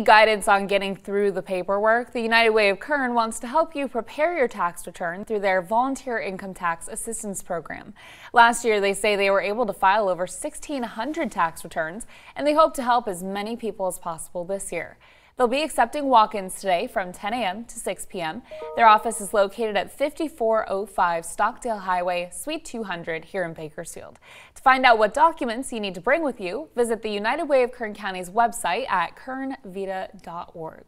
Guidance on getting through the paperwork? The United Way of Kern wants to help you prepare your tax return through their Volunteer Income Tax Assistance Program. Last year, they say they were able to file over 1,600 tax returns, and they hope to help as many people as possible this year. They'll be accepting walk-ins today from 10 a.m. to 6 p.m. Their office is located at 5405 Stockdale Highway, Suite 200 here in Bakersfield. To find out what documents you need to bring with you, visit the United Way of Kern County's website at kernvita.org.